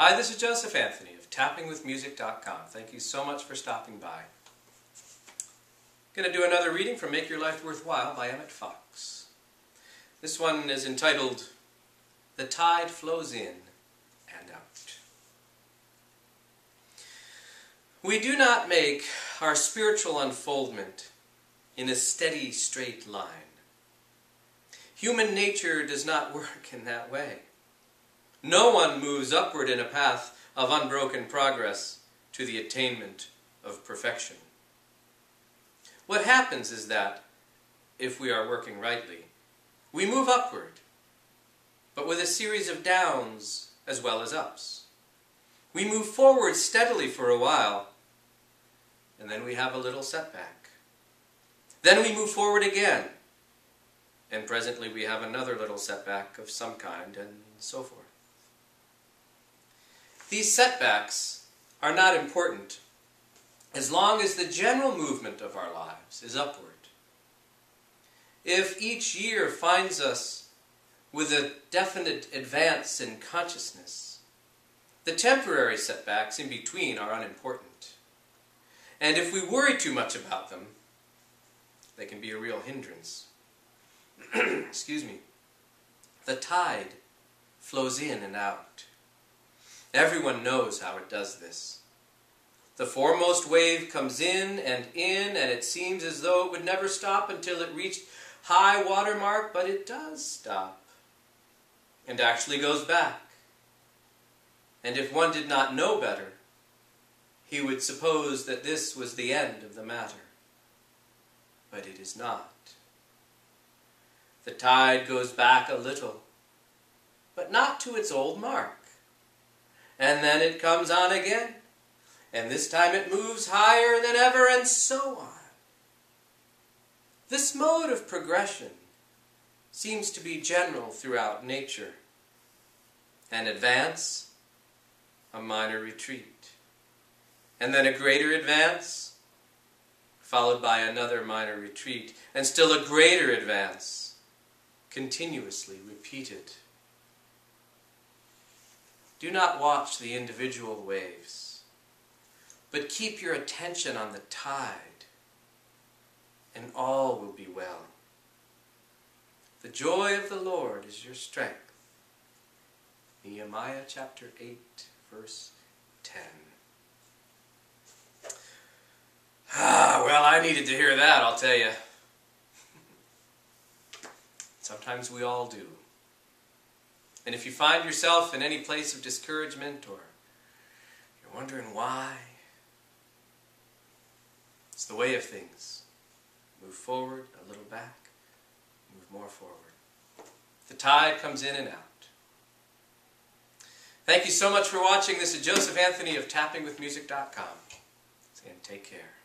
Hi, this is Joseph Anthony of tappingwithmusic.com. Thank you so much for stopping by. I'm Going to do another reading from Make Your Life Worthwhile by Emmet Fox. This one is entitled The Tide Flows In and Out. We do not make our spiritual unfoldment in a steady straight line. Human nature does not work in that way. No one moves upward in a path of unbroken progress to the attainment of perfection. What happens is that, if we are working rightly, we move upward, but with a series of downs as well as ups. We move forward steadily for a while, and then we have a little setback. Then we move forward again, and presently we have another little setback of some kind, and so forth. These setbacks are not important as long as the general movement of our lives is upward. If each year finds us with a definite advance in consciousness, the temporary setbacks in between are unimportant. And if we worry too much about them, they can be a real hindrance. Excuse me. The tide flows in and out. Everyone knows how it does this. The foremost wave comes in and in, and it seems as though it would never stop until it reached high water mark, but it does stop and actually goes back. And if one did not know better, he would suppose that this was the end of the matter. But it is not. The tide goes back a little, but not to its old mark and then it comes on again, and this time it moves higher than ever, and so on. This mode of progression seems to be general throughout nature. An advance, a minor retreat, and then a greater advance, followed by another minor retreat, and still a greater advance, continuously repeated. Do not watch the individual waves, but keep your attention on the tide, and all will be well. The joy of the Lord is your strength. Nehemiah chapter 8, verse 10. Ah, well, I needed to hear that, I'll tell you. Sometimes we all do. And if you find yourself in any place of discouragement or you're wondering why, it's the way of things. Move forward, a little back, move more forward. The tide comes in and out. Thank you so much for watching. This is Joseph Anthony of tappingwithmusic.com. And take care.